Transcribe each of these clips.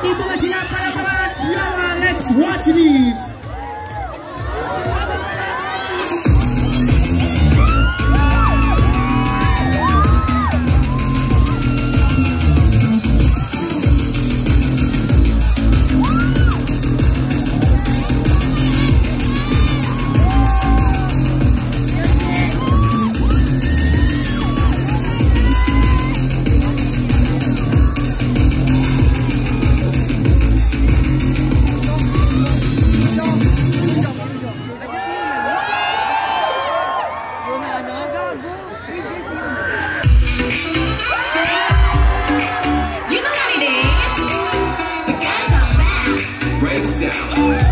Ito na sila para mga Let's watch this! Down.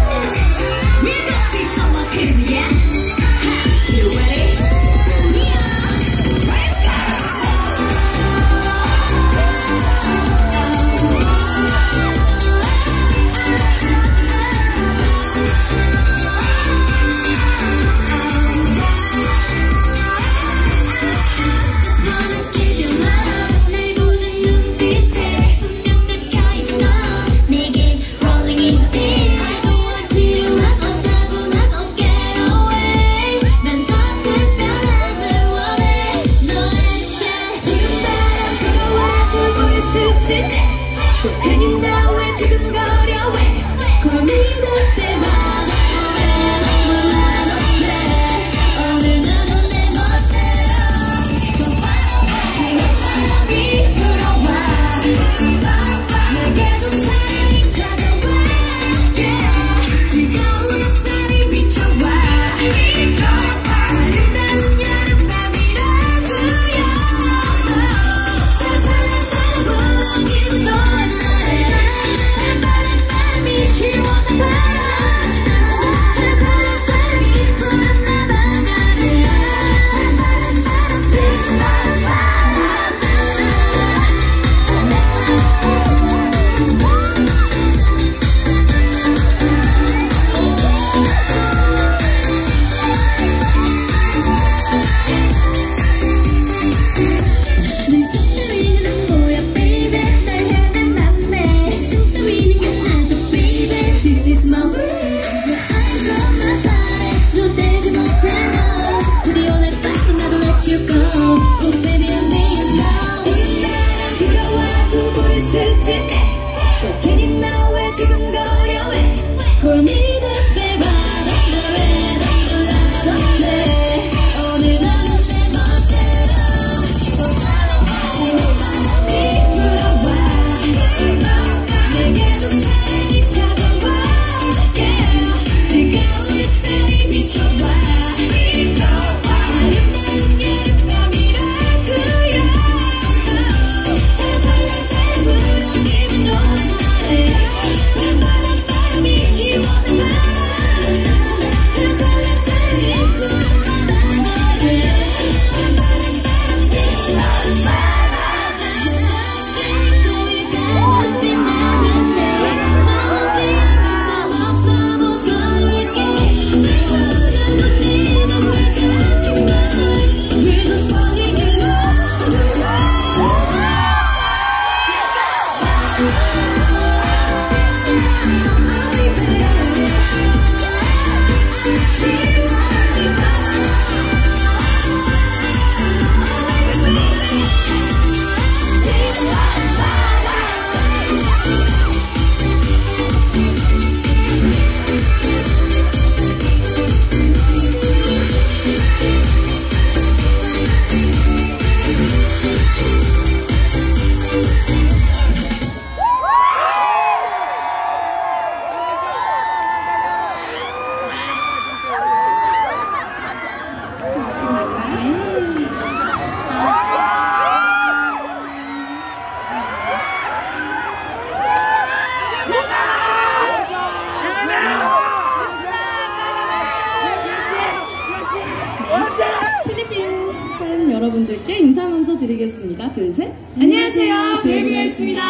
여러분들께 인사 먼저 드리겠습니다. 둘, 셋. 안녕하세요. 브레이브걸스입니다.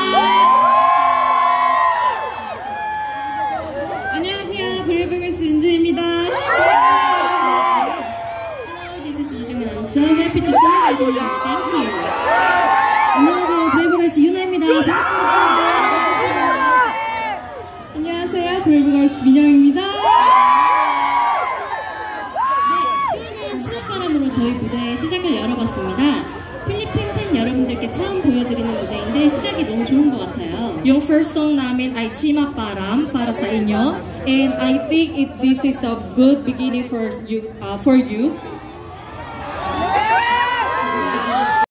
안녕하세요. 브레이브걸스 은지입니다. 안녕하세요. this is 유정. I'm so happy to see you guys here. Thank you. 안녕하세요. 브레이브걸스 유나입니다. 반갑습니다. 안녕하세요. 브레이브걸스 민영입니다. 바람으로 저희 무대의 시작을 열어봤습니다. 필리핀 팬 여러분들께 처음 보여드리는 무대인데 시작이 너무 좋은 것 같아요. Yung first song namin ay Chima Param para sa inyo. And I think it, this is a good beginning for you, uh, for you